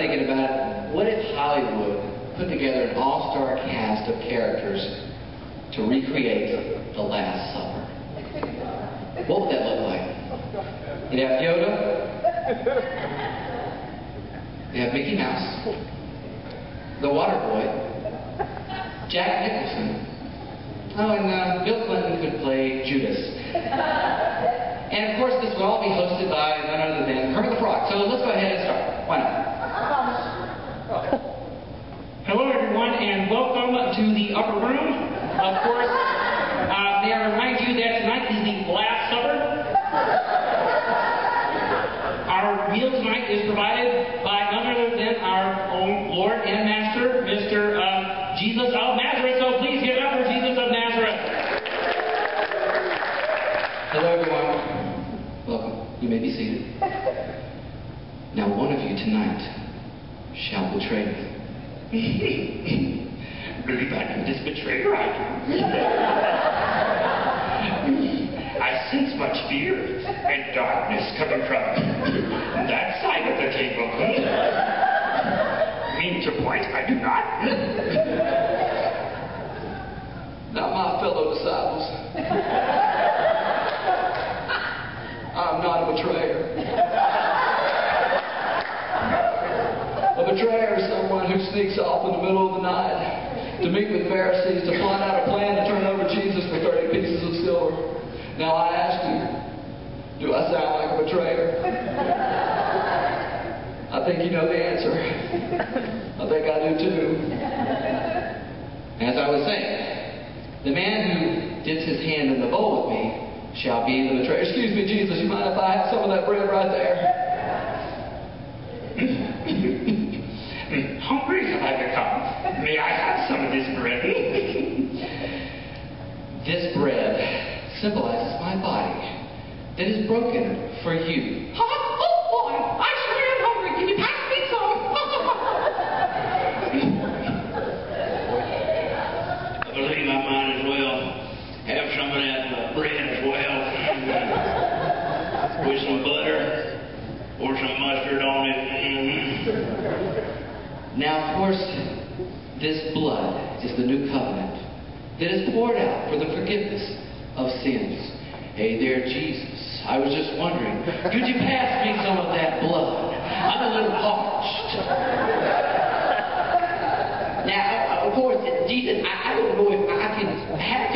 thinking about it. What if Hollywood put together an all-star cast of characters to recreate The Last Supper? What would that look like? You'd have Yoda. You have Mickey Mouse. The Water Boy. Jack Nicholson. Oh, and uh, Bill Clinton could play Judas. And of course, this will all be hosted by none other than Kermit the Frog. So let's go ahead and start. Why not? Hello, everyone, and welcome to the upper room. Of course, uh, may I remind you that tonight is the Last Supper. Our meal tonight is provided by none other than our own Lord and Master, Mr. Uh, Jesus of Nazareth. So please give up for Jesus of Nazareth. Hello, everyone. Welcome. You may be seated. Now, one of you tonight shall betray me. Believe I am this betrayer, I. I sense much fear and darkness coming from that side of the table. Mean to point, I do not. Not my fellow disciples, I'm not a betrayer. A betrayer is someone who sneaks off in the middle of the night to meet with Pharisees to plot out a plan to turn over Jesus for 30 pieces of silver. Now, I ask you, do I sound like a betrayer? I think you know the answer. I think I do too. As I was saying, the man who dips his hand in the bowl with me shall be the betrayer. Excuse me, Jesus, you mind if I have some of that bread right there? Hungry have I become. May I have some of this bread? This bread symbolizes my body that is broken for you. Oh boy, I sure am hungry. Can you pass me some? I believe I might as well have some of that uh, bread as well. With some butter or some mustard on it. Mhm. Now, of course, this blood is the new covenant that is poured out for the forgiveness of sins. Hey there, Jesus. I was just wondering, could you pass me some of that blood? I'm a little parched. Now, of course, Jesus, I, I don't know if I can have